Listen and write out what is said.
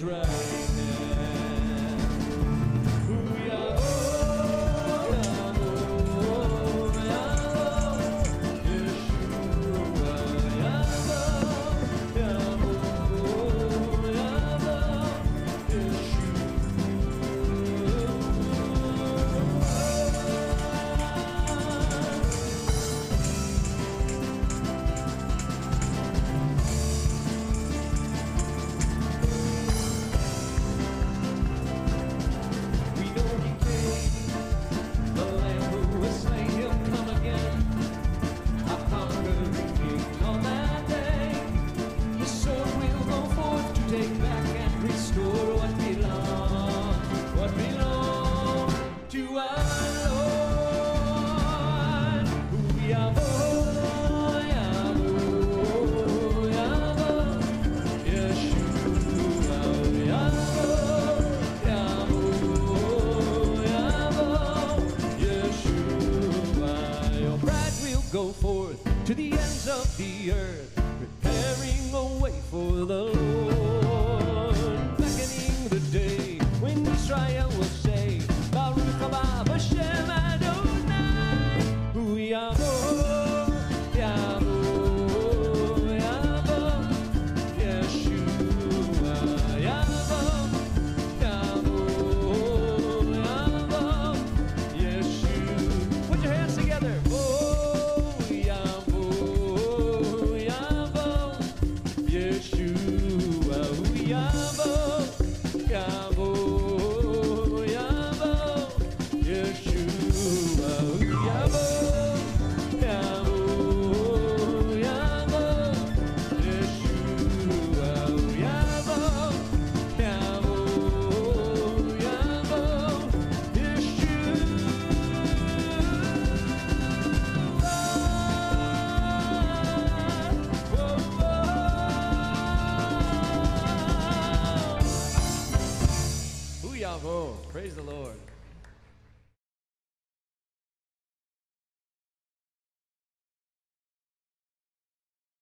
right now. to the ends of the earth, preparing a way for the Lord. Yeshua, we are. Bravo. Praise the Lord.